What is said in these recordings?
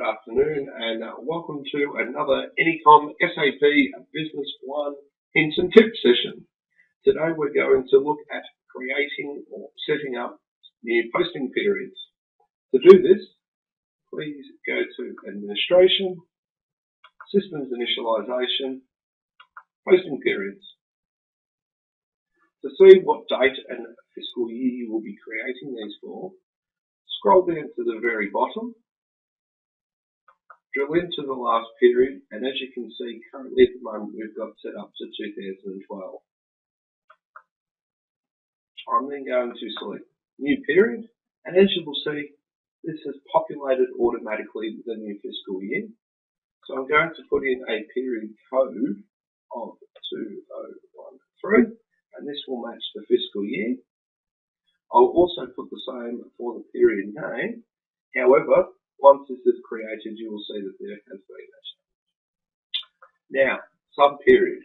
good afternoon, and uh, welcome to another Anycom SAP Business One hints and tips session. Today we're going to look at creating or setting up new posting periods. To do this, please go to Administration, Systems Initialization, Posting Periods. To see what date and fiscal year you will be creating these for, scroll down to the very bottom drill into the last period, and as you can see, currently at the moment we've got set up to 2012. I'm then going to select New Period, and as you will see, this has populated automatically with the new fiscal year. So I'm going to put in a period code of 2013, and this will match the fiscal year. I'll also put the same for the period name. However, once this is created, you will see that there has been a change. Now, sub-period.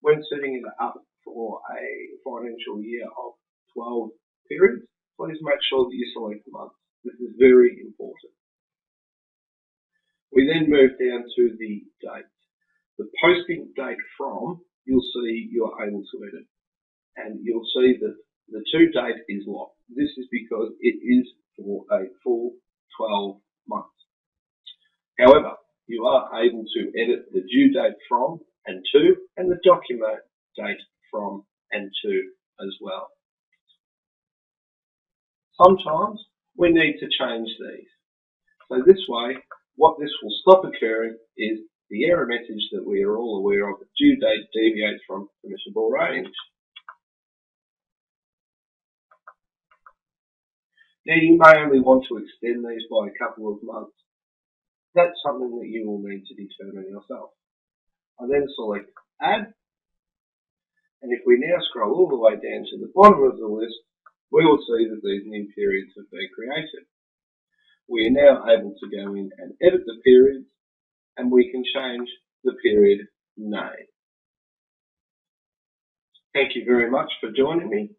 When setting it up for a financial year of 12 periods, please make sure that you select months. This is very important. We then move down to the date. The posting date from, you'll see you're able to edit. And you'll see that the to date is locked. This is because it is for a full 12 months. However, you able to edit the due date from and to and the document date from and to as well. Sometimes we need to change these. So this way, what this will stop occurring is the error message that we are all aware of, the due date deviates from permissible range. Now you may only want to extend these by a couple of months. That's something that you will need to determine yourself. I then select add and if we now scroll all the way down to the bottom of the list we will see that these new periods have been created. We are now able to go in and edit the periods and we can change the period name. Thank you very much for joining me